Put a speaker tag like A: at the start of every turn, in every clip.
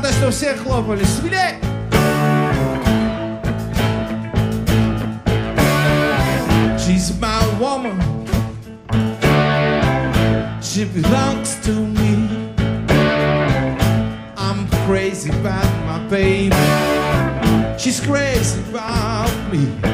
A: надо, чтобы все хлопали. Смелей! She's my woman. She belongs to me. I'm crazy about my baby. She's crazy about me.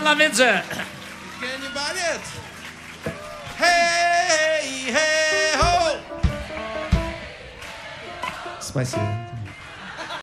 B: Лавидзе.
A: Can you buy it? Hey, hey, ho! Спасибо.